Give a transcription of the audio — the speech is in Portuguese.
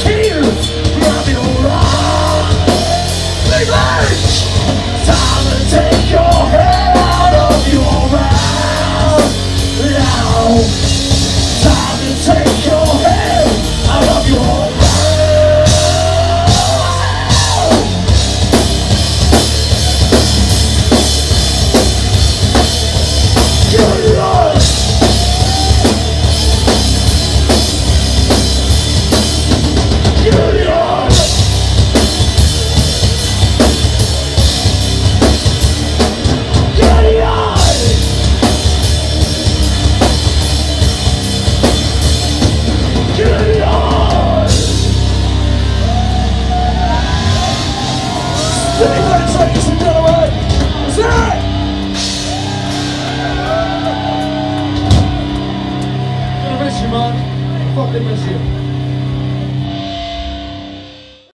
King. irmã, fortalecer.